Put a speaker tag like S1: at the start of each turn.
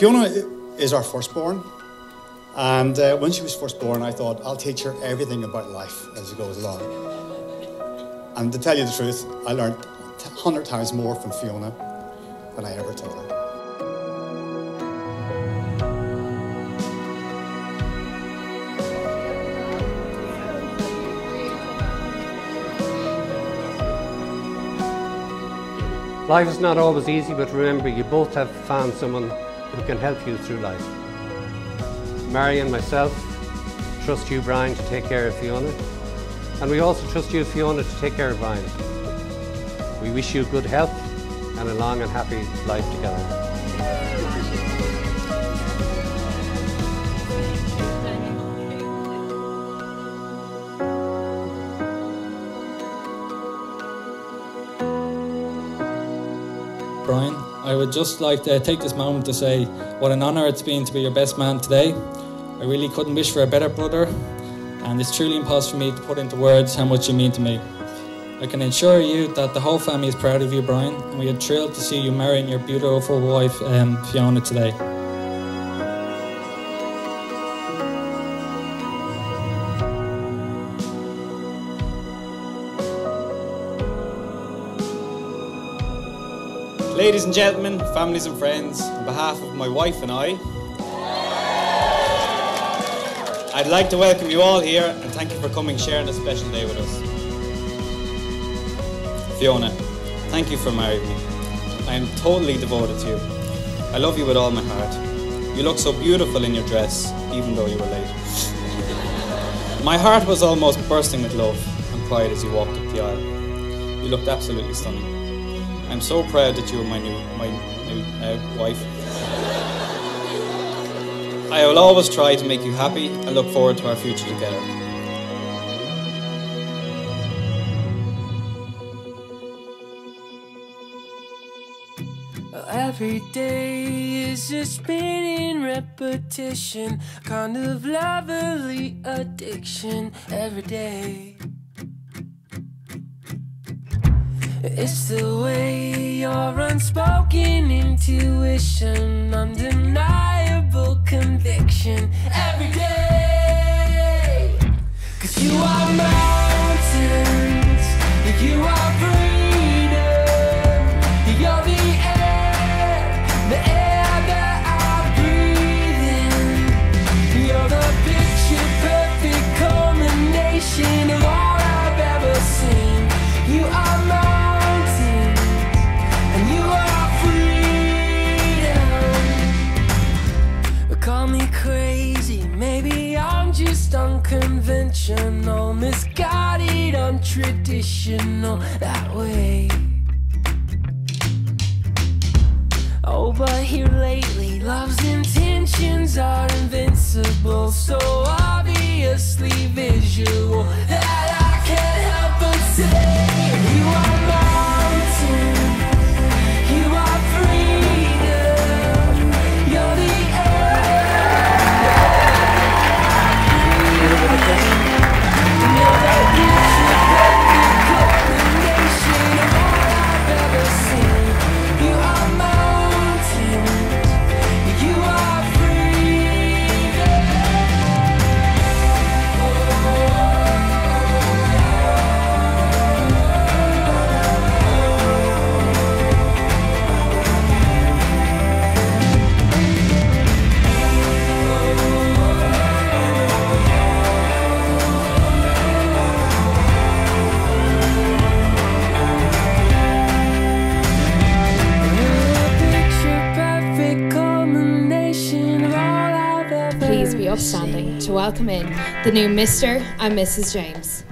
S1: Fiona is our firstborn. And uh, when she was first born, I thought, I'll teach her everything about life as it goes along. And to tell you the truth, I learned 100 times more from Fiona than I ever taught her.
S2: Life is not always easy, but remember, you both have found someone who can help you through life. Mary and myself trust you, Brian, to take care of Fiona. And we also trust you, Fiona, to take care of Brian. We wish you good health and a long and happy life together.
S3: Brian. I would just like to take this moment to say what an honour it's been to be your best man today. I really couldn't wish for a better brother, and it's truly impossible for me to put into words how much you mean to me. I can assure you that the whole family is proud of you, Brian, and we are thrilled to see you marrying your beautiful wife, um, Fiona, today.
S4: Ladies and gentlemen, families and friends, on behalf of my wife and I, I'd like to welcome you all here and thank you for coming sharing this special day with us. Fiona, thank you for marrying me. I am totally devoted to you. I love you with all my heart. You look so beautiful in your dress, even though you were late. my heart was almost bursting with love and pride as you walked up the aisle. You looked absolutely stunning. I'm so proud that you are my new, my new uh, wife. I will always try to make you happy and look forward to our future together.
S5: Every day is a spinning repetition, kind of lovely addiction. Every day. It's the way your unspoken intuition, undeniable conviction every day. Cause you are mountains, unconventional, misguided, untraditional that way. Oh, but here lately, love's intentions are invincible, so obviously visual that I can't
S6: be upstanding to welcome in the new Mr. and Mrs. James.